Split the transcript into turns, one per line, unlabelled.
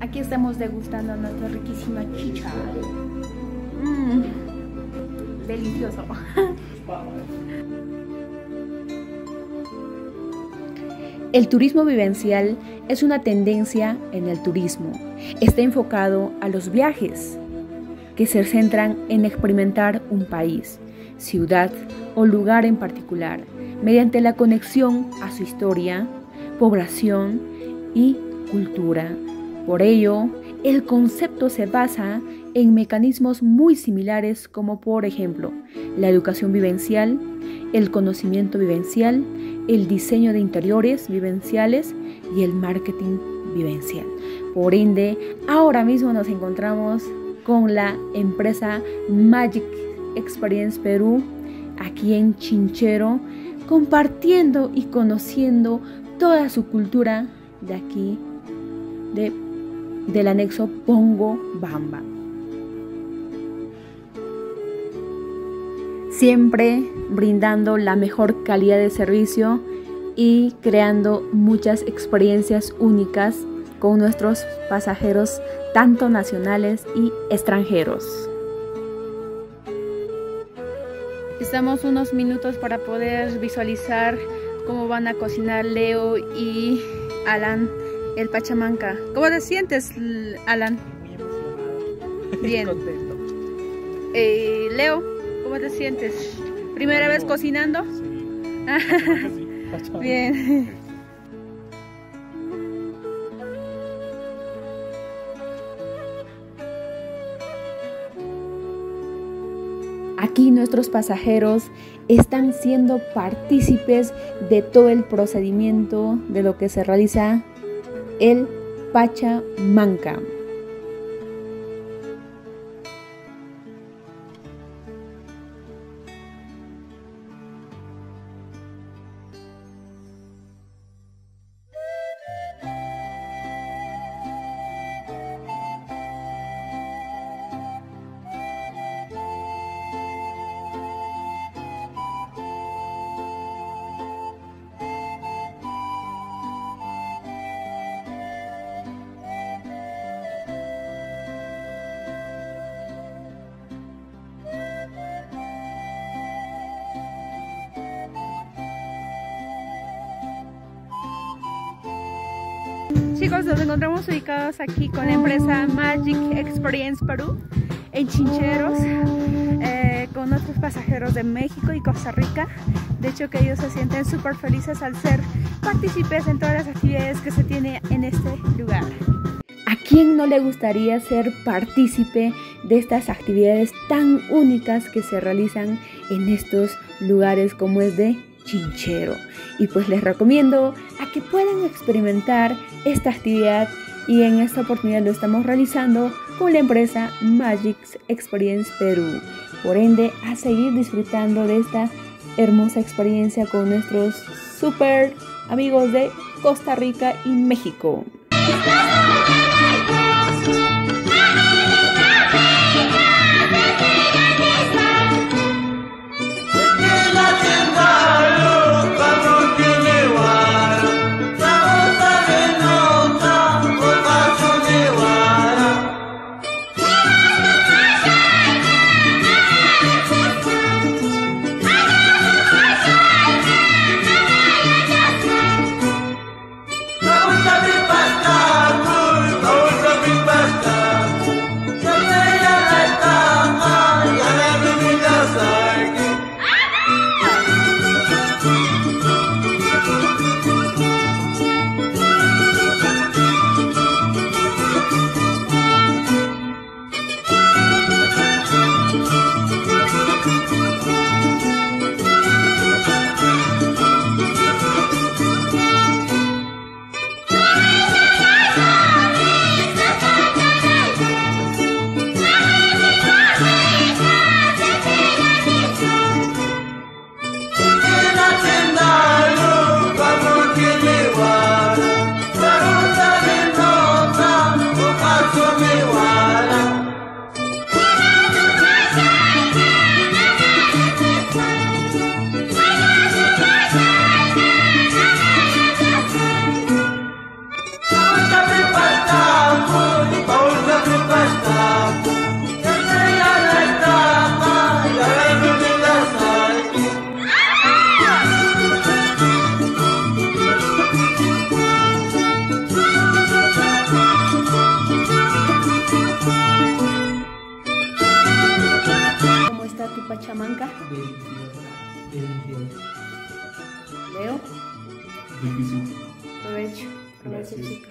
Aquí estamos degustando nuestra riquísima chicha. Mmm, delicioso.
El turismo vivencial es una tendencia en el turismo. Está enfocado a los viajes, que se centran en experimentar un país, ciudad o lugar en particular, mediante la conexión a su historia, población y cultura. Por ello, el concepto se basa en mecanismos muy similares como por ejemplo la educación vivencial, el conocimiento vivencial, el diseño de interiores vivenciales y el marketing vivencial. Por ende, ahora mismo nos encontramos con la empresa Magic Experience Perú aquí en Chinchero, compartiendo y conociendo toda su cultura de aquí, de, del anexo Pongo Bamba. Siempre brindando la mejor calidad de servicio y creando muchas experiencias únicas con nuestros pasajeros tanto nacionales y extranjeros.
Estamos unos minutos para poder visualizar cómo van a cocinar Leo y Alan el pachamanca. ¿Cómo te sientes, Alan? Bien. Eh, Leo, ¿cómo te sientes? ¿Primera vez cocinando? Bien.
Aquí nuestros pasajeros están siendo partícipes de todo el procedimiento de lo que se realiza el Pachamanca.
Chicos, nos encontramos ubicados aquí con la empresa Magic Experience Perú en Chincheros eh, con nuestros pasajeros de México y Costa Rica. De hecho que ellos se sienten súper felices al ser partícipes en todas las actividades que se tiene en este lugar.
¿A quién no le gustaría ser partícipe de estas actividades tan únicas que se realizan en estos lugares como es de Chinchero? Y pues les recomiendo a que puedan experimentar esta actividad y en esta oportunidad lo estamos realizando con la empresa Magix Experience Perú. Por ende, a seguir disfrutando de esta hermosa experiencia con nuestros super amigos de Costa Rica y México. tu pachamanca? 22. 22. Leo.
Riquísimo.
Provecho. Provecho, chicos.